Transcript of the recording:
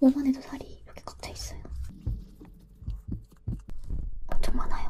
몸 안에도 살이 이렇게 꽉 차 있어요. 엄청 많아요.